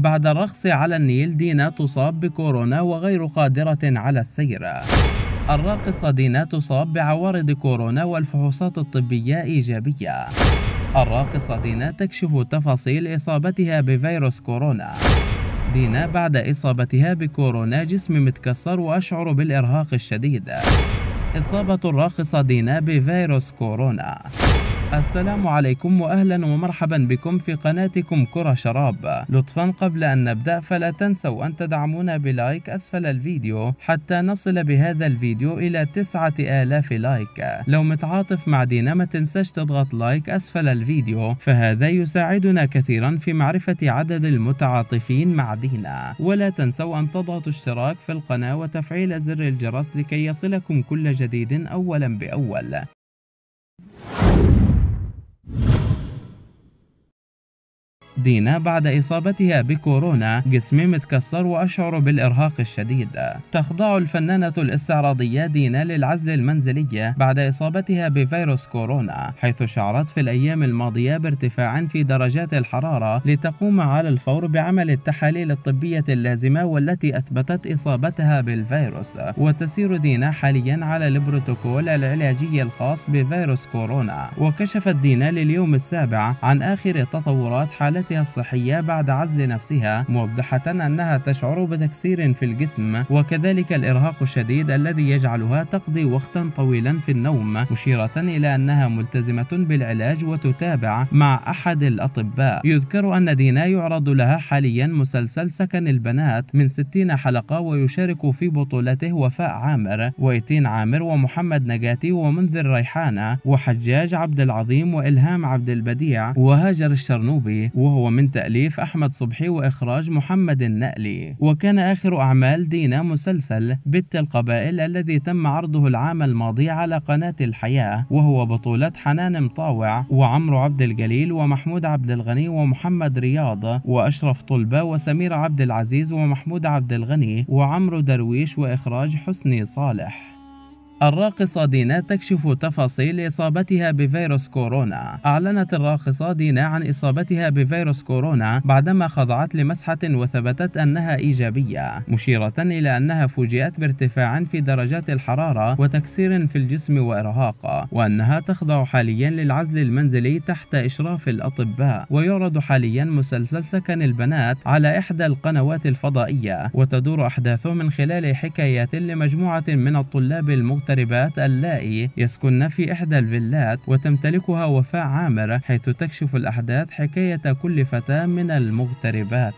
بعد الرقص على النيل دينا تصاب بكورونا وغير قادرة على السير. الراقصة دينا تصاب بعوارض كورونا والفحوصات الطبية إيجابية. الراقصة دينا تكشف تفاصيل إصابتها بفيروس كورونا. دينا بعد إصابتها بكورونا جسمي متكسر وأشعر بالإرهاق الشديد. إصابة الراقصة دينا بفيروس كورونا. السلام عليكم واهلا ومرحبا بكم في قناتكم كرة شراب. لطفا قبل أن نبدأ فلا تنسوا أن تدعمونا بلايك أسفل الفيديو حتى نصل بهذا الفيديو إلى تسعة آلاف لايك. لو متعاطف مع دينا ما تنساش تضغط لايك أسفل الفيديو فهذا يساعدنا كثيرا في معرفة عدد المتعاطفين مع دينا. ولا تنسوا أن تضغطوا اشتراك في القناة وتفعيل زر الجرس لكي يصلكم كل جديد اولا بأول. دينا بعد إصابتها بكورونا جسمي متكسر وأشعر بالإرهاق الشديد. تخضع الفنانة الاستعراضية دينا للعزل المنزلي بعد إصابتها بفيروس كورونا حيث شعرت في الأيام الماضية بارتفاع في درجات الحرارة لتقوم على الفور بعمل التحاليل الطبية اللازمة والتي أثبتت إصابتها بالفيروس. وتسير دينا حاليا على البروتوكول العلاجي الخاص بفيروس كورونا. وكشفت دينا لليوم السابع عن آخر تطورات حالتها حالتها الصحية بعد عزل نفسها موضحة أنها تشعر بتكسير في الجسم وكذلك الإرهاق الشديد الذي يجعلها تقضي وقتا طويلا في النوم مشيرة إلى أنها ملتزمة بالعلاج وتتابع مع أحد الأطباء. يذكر أن دينا يعرض لها حاليا مسلسل سكن البنات من 60 حلقة ويشارك في بطولته وفاء عامر وإيتين عامر ومحمد نجاتي ومنذر ريحانة وحجاج عبد العظيم وإلهام عبد البديع وهاجر الشرنوبي وهو من تأليف أحمد صبحي وإخراج محمد النقلي. وكان آخر أعمال دينا مسلسل بت القبائل الذي تم عرضه العام الماضي على قناة الحياة وهو بطولة حنان مطاوع وعمرو عبد الجليل ومحمود عبد الغني ومحمد رياض وأشرف طلبة وسمير عبد العزيز ومحمود عبد الغني وعمرو درويش وإخراج حسني صالح. الراقصة دينا تكشف تفاصيل إصابتها بفيروس كورونا. أعلنت الراقصة دينا عن إصابتها بفيروس كورونا بعدما خضعت لمسحة وثبتت أنها إيجابية مشيرة إلى أنها فوجئت بارتفاع في درجات الحرارة وتكسير في الجسم وإرهاق وأنها تخضع حاليا للعزل المنزلي تحت إشراف الأطباء. ويعرض حاليا مسلسل سكن البنات على إحدى القنوات الفضائية وتدور أحداثه من خلال حكايات لمجموعة من الطلاب المغتربين. المغتربات اللائي يسكن في إحدى الفيلات وتمتلكها وفاء عامر حيث تكشف الأحداث حكاية كل فتاة من المغتربات.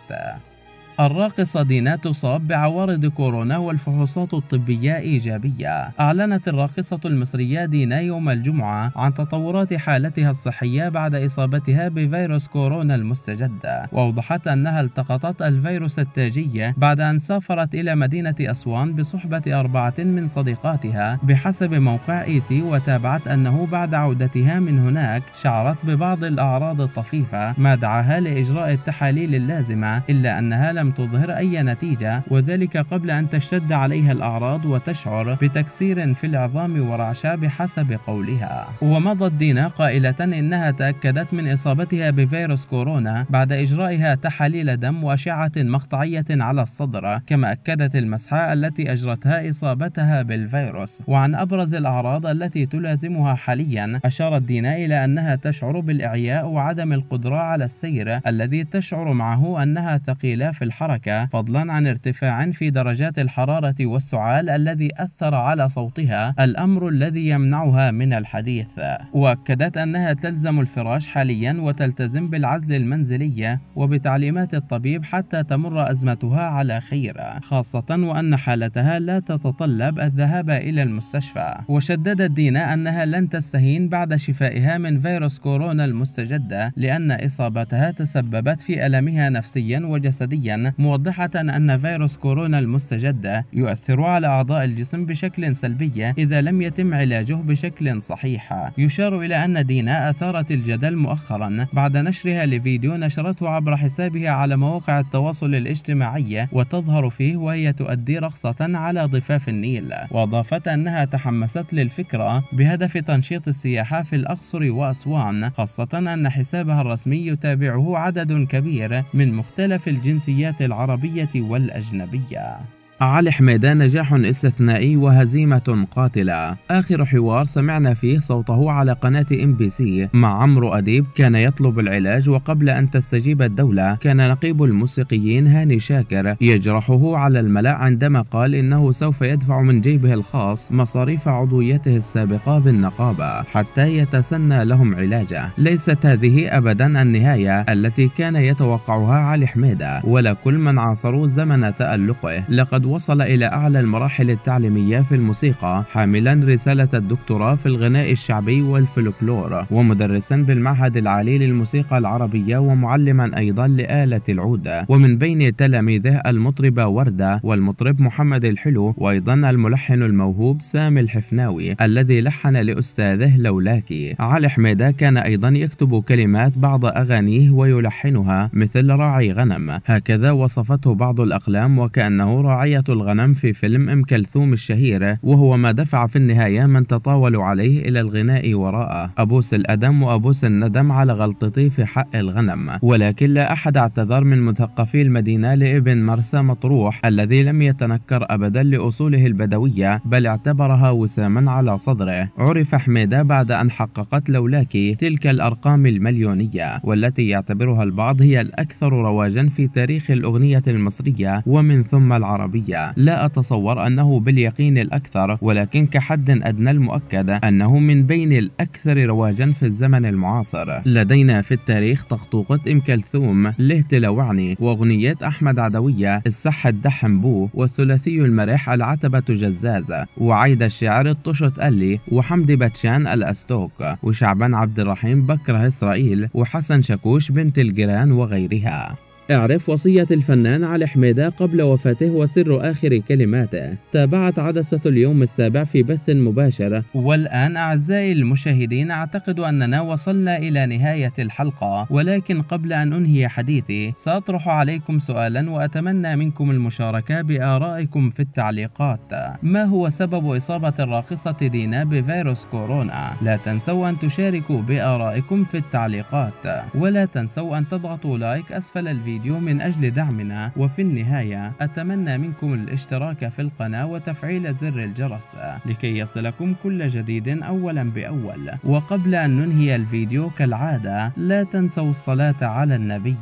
الراقصة دينا تصاب بعوارض كورونا والفحوصات الطبية إيجابية. أعلنت الراقصة المصرية دينا يوم الجمعة عن تطورات حالتها الصحية بعد إصابتها بفيروس كورونا المستجد. وأوضحت أنها التقطت الفيروس التاجي بعد أن سافرت إلى مدينة أسوان بصحبة أربعة من صديقاتها بحسب موقع إيتي وتابعت أنه بعد عودتها من هناك شعرت ببعض الأعراض الطفيفة ما دعاها لإجراء التحاليل اللازمة إلا أنها لم تظهر أي نتيجة وذلك قبل أن تشتد عليها الأعراض وتشعر بتكسير في العظام ورعشة بحسب قولها. ومضت دينا قائلة إنها تأكدت من إصابتها بفيروس كورونا بعد إجرائها تحاليل دم وأشعة مقطعية على الصدر كما أكدت المسحة التي أجرتها إصابتها بالفيروس. وعن أبرز الأعراض التي تلازمها حاليا أشارت دينا إلى أنها تشعر بالإعياء وعدم القدرة على السير الذي تشعر معه أنها ثقيلة في الحركة فضلا عن ارتفاع في درجات الحرارة والسعال الذي أثر على صوتها الأمر الذي يمنعها من الحديث. وأكدت أنها تلزم الفراش حاليا وتلتزم بالعزل المنزلي وبتعليمات الطبيب حتى تمر أزمتها على خير خاصة وأن حالتها لا تتطلب الذهاب إلى المستشفى. وشددت دينا أنها لن تستهين بعد شفائها من فيروس كورونا المستجد لأن إصابتها تسببت في ألمها نفسيا وجسديا موضحة أن فيروس كورونا المستجد يؤثر على أعضاء الجسم بشكل سلبي إذا لم يتم علاجه بشكل صحيح. يشار إلى أن دينا أثارت الجدل مؤخرا بعد نشرها لفيديو نشرته عبر حسابها على مواقع التواصل الاجتماعي وتظهر فيه وهي تؤدي رقصة على ضفاف النيل. وأضافت أنها تحمست للفكرة بهدف تنشيط السياحة في الأقصر وأسوان خاصة أن حسابها الرسمي يتابعه عدد كبير من مختلف الجنسيات العربية والأجنبية. علي حميدة نجاح استثنائي وهزيمة قاتلة. آخر حوار سمعنا فيه صوته على قناة إم بي سي. مع عمرو أديب كان يطلب العلاج وقبل أن تستجيب الدولة كان نقيب الموسيقيين هاني شاكر. يجرحه على الملأ عندما قال إنه سوف يدفع من جيبه الخاص مصاريف عضويته السابقة بالنقابة حتى يتسنى لهم علاجه. ليست هذه أبدا النهاية التي كان يتوقعها علي حميدة ولا كل من عاصروا زمن تألقه. لقد وصل إلى أعلى المراحل التعليمية في الموسيقى حاملا رسالة الدكتوراه في الغناء الشعبي والفلكلور ومدرسا بالمعهد العالي للموسيقى العربية ومعلما أيضا لآلة العود. ومن بين تلاميذه المطربة وردة والمطرب محمد الحلو وأيضا الملحن الموهوب سامي الحفناوي الذي لحن لأستاذه لولاكي. علي حميدة كان أيضا يكتب كلمات بعض أغانيه ويلحنها مثل راعي غنم. هكذا وصفته بعض الأقلام وكأنه راعية الغنم في فيلم أم كلثوم الشهيرة وهو ما دفع في النهاية من تطاولوا عليه إلى الغناء وراءه. أبوس الأدم وأبوس الندم على غلطتي في حق الغنم. ولكن لا أحد اعتذر من مثقفي المدينة لابن مرسى مطروح الذي لم يتنكر ابدا لأصوله البدوية بل اعتبرها وساما على صدره. عرف حميدة بعد أن حققت لولاكي تلك الأرقام المليونية والتي يعتبرها البعض هي الأكثر رواجا في تاريخ الأغنية المصرية ومن ثم العربية. لا أتصور أنه باليقين الأكثر ولكن كحد أدنى المؤكد أنه من بين الأكثر رواجا في الزمن المعاصر. لدينا في التاريخ تخطوقة أم كلثوم له تلوعني وأغنيات أحمد عدوية السح الدحم بو والثلاثي المرح العتبة جزازة وعيد الشعر الطشت ألي وحمدي باتشان الأستوك وشعبان عبد الرحيم بكره إسرائيل وحسن شاكوش بنت الجيران وغيرها. اعرف وصية الفنان علي حميدة قبل وفاته وسر آخر كلماته. تابعت عدسة اليوم السابع في بث مباشر. والآن أعزائي المشاهدين أعتقد أننا وصلنا إلى نهاية الحلقة. ولكن قبل أن أنهي حديثي سأطرح عليكم سؤالا وأتمنى منكم المشاركة بآرائكم في التعليقات. ما هو سبب إصابة الراقصة دينا بفيروس كورونا؟ لا تنسوا أن تشاركوا بآرائكم في التعليقات. ولا تنسوا أن تضغطوا لايك أسفل الفيديو. الفيديو من أجل دعمنا وفي النهاية أتمنى منكم الاشتراك في القناة وتفعيل زر الجرس لكي يصلكم كل جديد أولا بأول. وقبل أن ننهي الفيديو كالعادة لا تنسوا الصلاة على النبي.